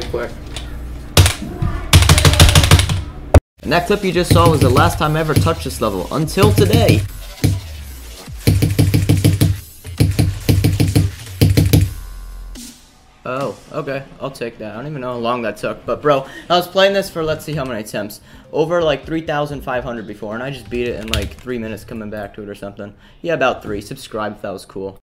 very quick. And that clip you just saw was the last time I ever touched this level, until today. Oh, okay. I'll take that. I don't even know how long that took. But, bro, I was playing this for, let's see how many attempts. Over, like, 3,500 before, and I just beat it in, like, three minutes coming back to it or something. Yeah, about three. Subscribe if that was cool.